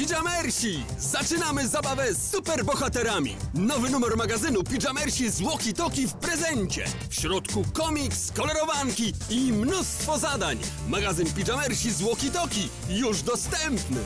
Pijamersi! Zaczynamy zabawę z superbohaterami! Nowy numer magazynu Pijamersi z Walkie Talkie w prezencie! W środku komiks, kolorowanki i mnóstwo zadań! Magazyn Pijamersi z Walkie Talkie już dostępny!